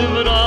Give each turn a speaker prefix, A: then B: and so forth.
A: zıvra